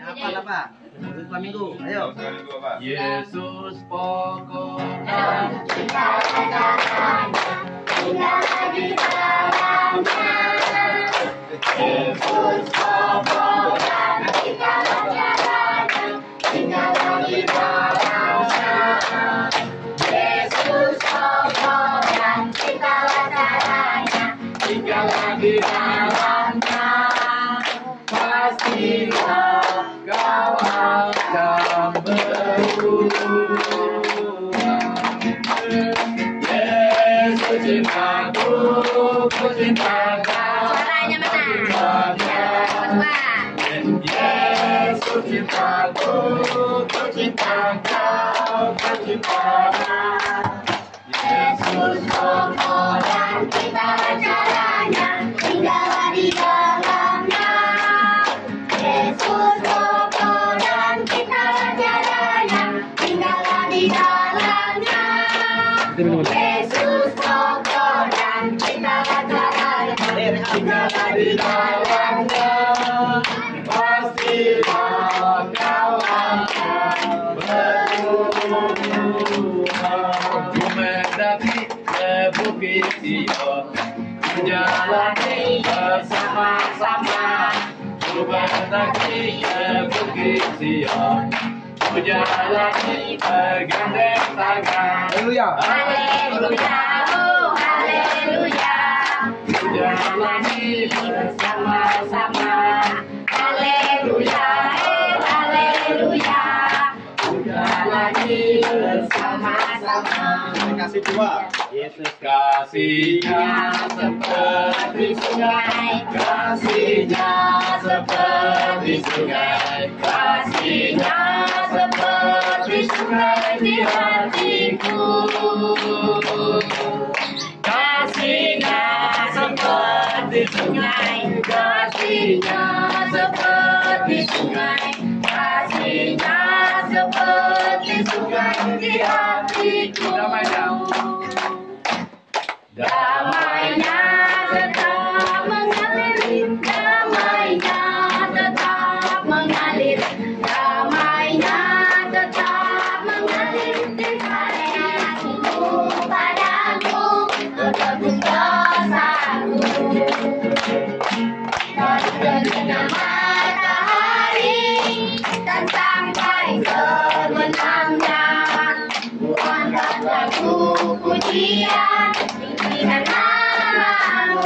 apa? Sekolah minggu. Ayo. Yesus pokok Kita rasakan tinggal di dalamnya. Yesus pokok dan kita rasakan tinggal di dalamnya. Yesus pokok dan kita rasakan tinggal di dalamnya. pastilah cinta kau. Yesus cinta kau, kau. Yesus pokok dan kita caranya tinggal di ke bukit Sion, menjalani bersama-sama. Ke bukit Sion, menjalani bergandeng tangan. Haleluya. Haleluya, oh haleluya. Menjalani bersama-sama. Haleluya, eh haleluya. Menjalani Bersama-sama. Kasih dua. Yesus kasihnya seperti sungai, kasihnya seperti sungai, kasihnya seperti sungai di hatiku. Kasihnya seperti sungai, kasihnya seperti sungai, kasihnya seperti sungai di hatiku. da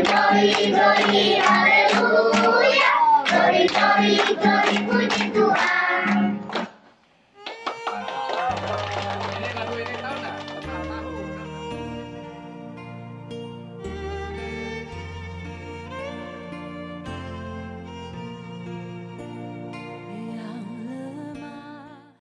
glory, glory, hallelujah. Glory, glory, glory.